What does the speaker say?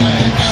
Yeah.